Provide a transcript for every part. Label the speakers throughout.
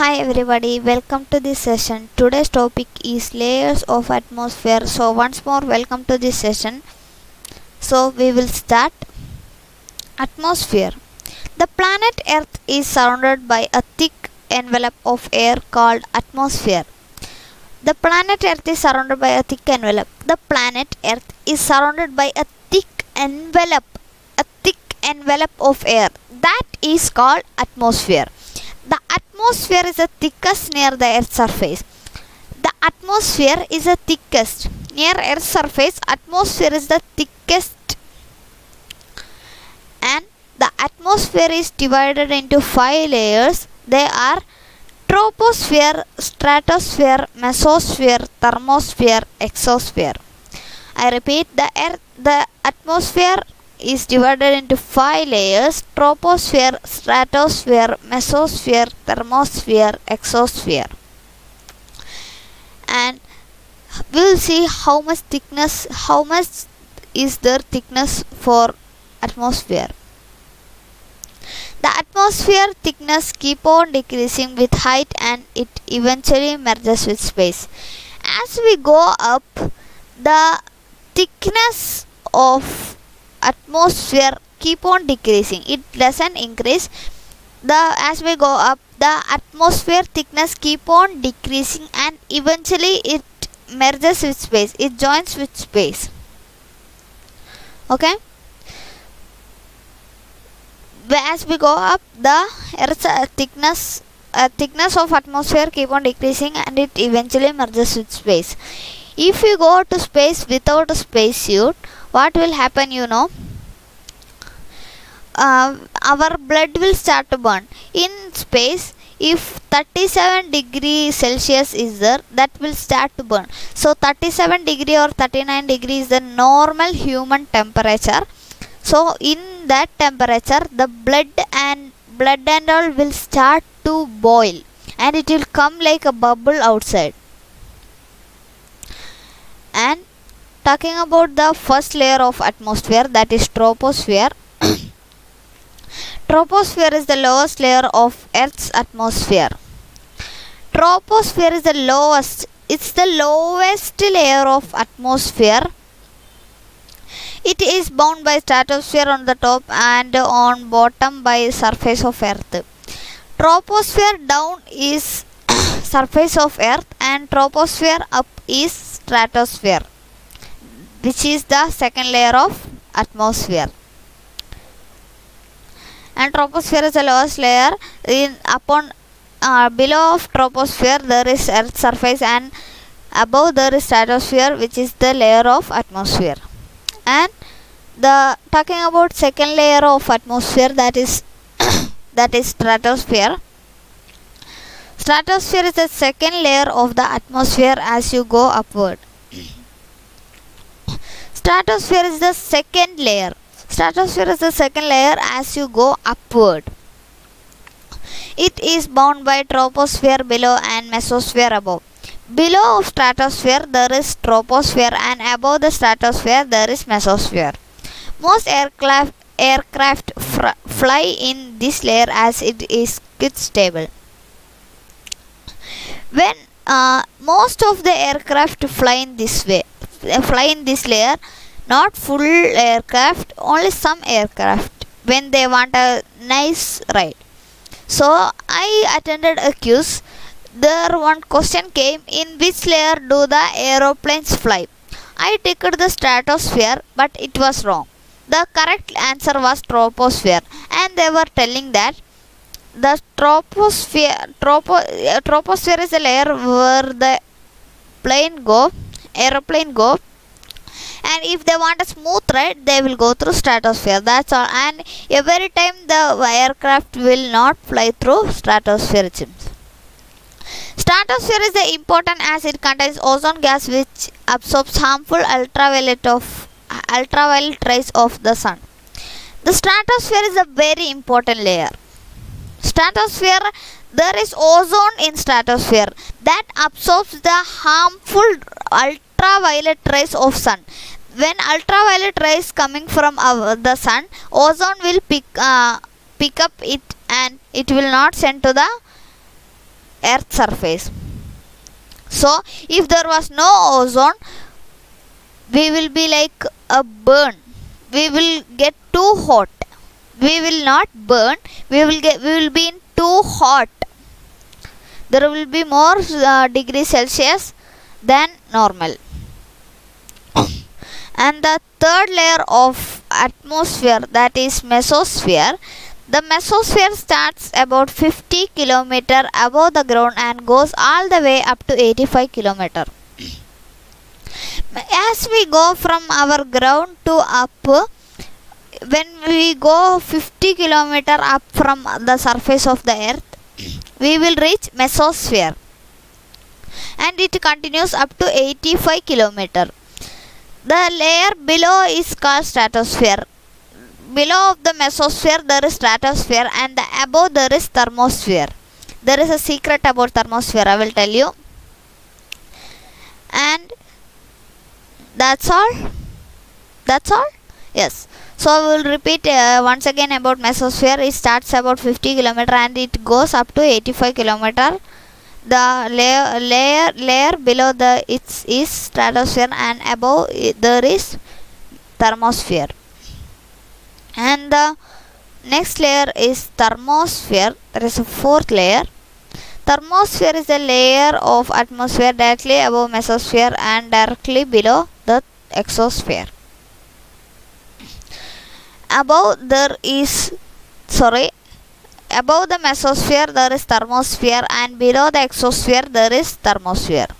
Speaker 1: Hi everybody, welcome to this session. Today's topic is layers of atmosphere. So once more welcome to this session. So we will start. Atmosphere. The planet Earth is surrounded by a thick envelope of air called atmosphere. The planet Earth is surrounded by a thick envelope. The planet Earth is surrounded by a thick envelope, a thick envelope of air. That is called atmosphere. Atmosphere is the thickest near the earth's surface. The atmosphere is the thickest near earth's surface. Atmosphere is the thickest and the atmosphere is divided into five layers. They are troposphere, stratosphere, mesosphere, thermosphere, exosphere. I repeat, the earth, the atmosphere is divided into five layers: troposphere, stratosphere, mesosphere, thermosphere, exosphere. And we will see how much thickness, how much is their thickness for atmosphere. The atmosphere thickness keep on decreasing with height and it eventually merges with space. As we go up, the thickness of atmosphere keep on decreasing. It doesn't increase. The as we go up, the atmosphere thickness keep on decreasing and eventually it merges with space. It joins with space. Okay as we go up the earth's uh, thickness uh, thickness of atmosphere keep on decreasing and it eventually merges with space if you go to space without a spacesuit what will happen you know? Uh, our blood will start to burn. In space if 37 degree celsius is there that will start to burn. So 37 degree or 39 degree is the normal human temperature. So in that temperature the blood and blood and all will start to boil and it will come like a bubble outside. And talking about the first layer of atmosphere that is troposphere. Troposphere is the lowest layer of earth's atmosphere. Troposphere is the lowest it's the lowest layer of atmosphere. It is bound by stratosphere on the top and on bottom by surface of earth. Troposphere down is surface of earth and troposphere up is stratosphere which is the second layer of atmosphere. And troposphere is the lowest layer. In upon uh, below of troposphere there is earth surface and above there is stratosphere which is the layer of atmosphere. And the talking about second layer of atmosphere that is that is stratosphere. Stratosphere is the second layer of the atmosphere as you go upward stratosphere is the second layer. Stratosphere is the second layer as you go upward. It is bound by troposphere below and mesosphere above. Below of stratosphere there is troposphere and above the stratosphere there is mesosphere. Most aircraft aircraft fly in this layer as it is quite stable. When uh, most of the aircraft fly in this way fly in this layer not full aircraft only some aircraft when they want a nice ride. So i attended a quiz there one question came in which layer do the aeroplanes fly? I ticked the stratosphere but it was wrong. The correct answer was troposphere and they were telling that the troposphere tropo, uh, troposphere is the layer where the plane go aeroplane go. And if they want a smooth ride they will go through stratosphere. That's all. And every time the aircraft will not fly through stratosphere stratosphere is important as it contains ozone gas which absorbs harmful ultraviolet of ultraviolet rays of the sun. The stratosphere is a very important layer. Stratosphere there is ozone in stratosphere that absorbs the harmful ultraviolet rays of sun. When ultraviolet rays coming from our, the sun ozone will pick uh, pick up it and it will not send to the earth surface. So if there was no ozone we will be like a burn. We will get too hot. We will not burn. We will get we will be in too hot. There will be more uh, degrees celsius than normal. And the third layer of atmosphere that is mesosphere the mesosphere starts about 50 kilometer above the ground and goes all the way up to 85 kilometer. As we go from our ground to up when we go 50 kilometer up from the surface of the earth we will reach mesosphere. And it continues up to 85 kilometer. The layer below is called stratosphere. Below of the mesosphere there is stratosphere and the above there is thermosphere. There is a secret about thermosphere i will tell you. And that's all? That's all? Yes so we will repeat uh, once again about mesosphere. It starts about 50 kilometer and it goes up to 85 kilometer. The layer layer layer below the it is stratosphere and above it, there is thermosphere. And the next layer is thermosphere. There is a fourth layer. Thermosphere is a layer of atmosphere directly above mesosphere and directly below the exosphere above there is sorry above the mesosphere there is thermosphere and below the exosphere there is thermosphere.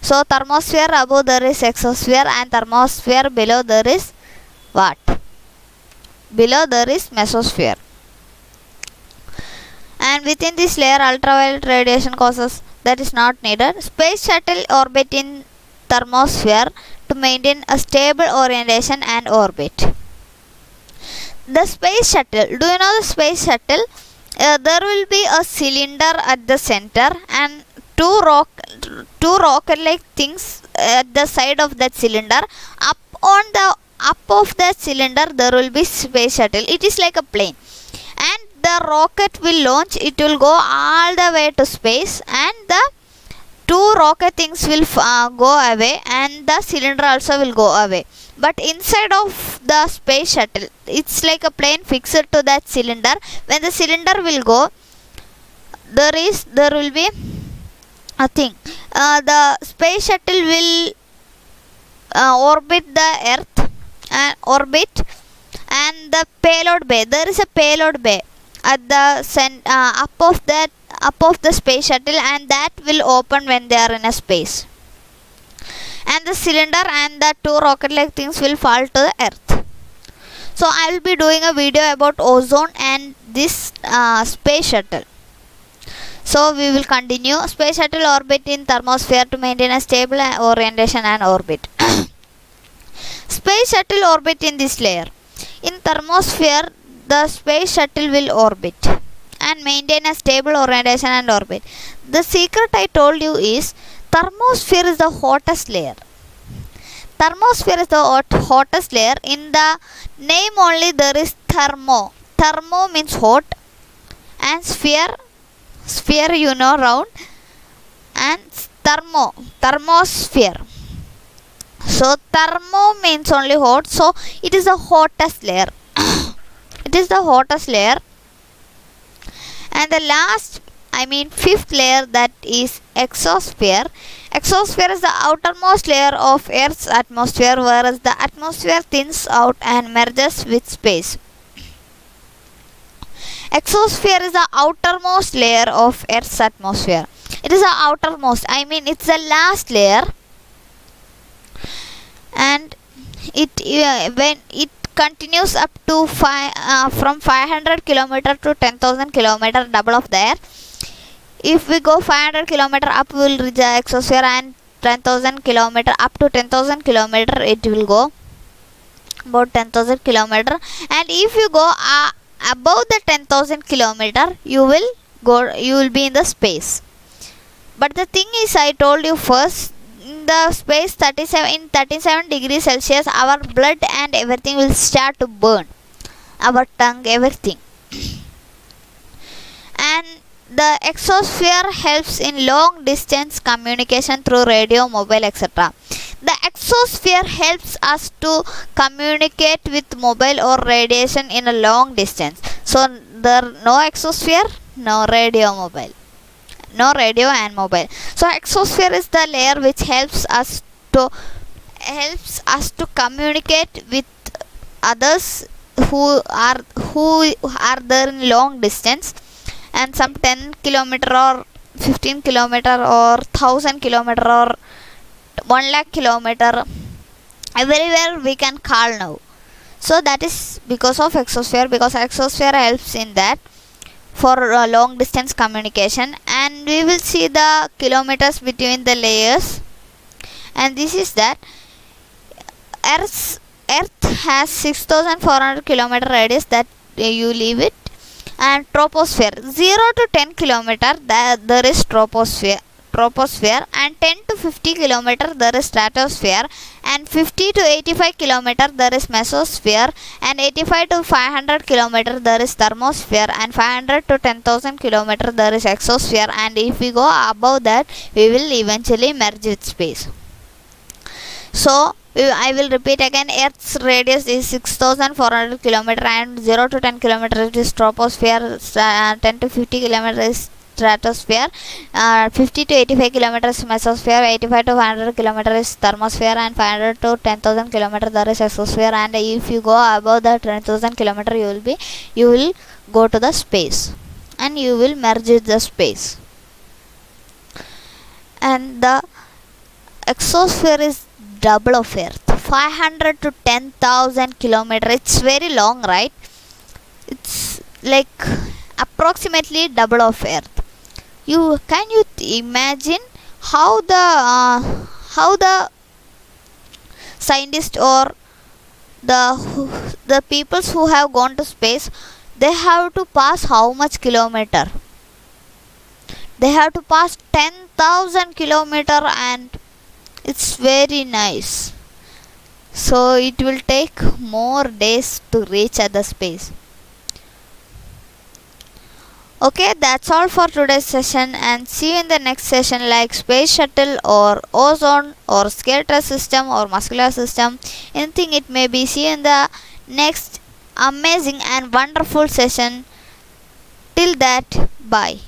Speaker 1: So thermosphere above there is exosphere and thermosphere below there is what? Below there is mesosphere. And within this layer ultraviolet radiation causes that is not needed. Space shuttle orbit in thermosphere to maintain a stable orientation and orbit the space shuttle. Do you know the space shuttle? Uh, there will be a cylinder at the center and two rock two rocket like things at the side of that cylinder. Up on the up of that cylinder there will be space shuttle. It is like a plane. And the rocket will launch. It will go all the way to space and the two rocket things will uh, go away and the cylinder also will go away but inside of the space shuttle it's like a plane fixed to that cylinder. When the cylinder will go there is there will be a thing. Uh, the space shuttle will uh, orbit the earth and orbit and the payload bay. There is a payload bay at the cent- uh, up of that up of the space shuttle and that will open when they are in a space and the cylinder and the two rocket like things will fall to the earth. So i will be doing a video about ozone and this uh, space shuttle. So we will continue. Space shuttle orbit in thermosphere to maintain a stable orientation and orbit. Space shuttle orbit in this layer. In thermosphere the space shuttle will orbit and maintain a stable orientation and orbit. The secret i told you is thermosphere is the hottest layer. Thermosphere is the hot, hottest layer. In the name only there is thermo. Thermo means hot. And sphere sphere you know round. And thermo thermosphere. So thermo means only hot. So it is the hottest layer. It is the hottest layer. And the last I mean fifth layer that is exosphere. Exosphere is the outermost layer of Earth's atmosphere whereas the atmosphere thins out and merges with space. Exosphere is the outermost layer of Earth's atmosphere. It is the outermost, I mean it's the last layer and it uh, when it continues up to uh, from 500 kilometer to 10,000 kilometer double of the air if we go 500 kilometer up we will reach the exosphere and 10,000 kilometer up to 10,000 kilometer it will go. About 10,000 kilometer. And if you go uh, above the 10,000 kilometer you will go you will be in the space. But the thing is I told you first in the space 37 in 37 degrees Celsius our blood and everything will start to burn. Our tongue everything the exosphere helps in long distance communication through radio mobile etc the exosphere helps us to communicate with mobile or radiation in a long distance. So there no exosphere no radio mobile. No radio and mobile. So exosphere is the layer which helps us to helps us to communicate with others who are who are there in long distance and some 10 kilometer or 15 kilometer or 1000 kilometer or 1 lakh kilometer. Everywhere we can call now. So that is because of exosphere because exosphere helps in that for uh, long distance communication. And we will see the kilometers between the layers. And this is that earth's earth has 6400 kilometer radius that uh, you leave it and troposphere. 0 to 10 kilometer there is troposphere troposphere and 10 to 50 kilometer there is stratosphere and 50 to 85 kilometer there is mesosphere and 85 to 500 kilometer there is thermosphere and 500 to 10000 kilometer there is exosphere and if we go above that we will eventually merge with space so I will repeat again. Earth's radius is 6400 kilometer and 0 to 10 kilometer is troposphere uh, 10 to 50 kilometer is stratosphere. Uh, 50 to 85 kilometers mesosphere 85 to 500 kilometer is thermosphere and 500 to 10000 kilometer there is exosphere. And if you go above the 10000 kilometer you will be you will go to the space and you will merge with the space. And the exosphere is double of earth. 500 to 10000 kilometer. It's very long right? It's like approximately double of earth. You can you imagine how the uh, how the scientists or the the peoples who have gone to space they have to pass how much kilometer? They have to pass 10000 kilometer and it's very nice. So it will take more days to reach other space. Okay that's all for today's session and see you in the next session like space shuttle or ozone or skeletal system or muscular system. Anything it may be. See you in the next amazing and wonderful session. Till that bye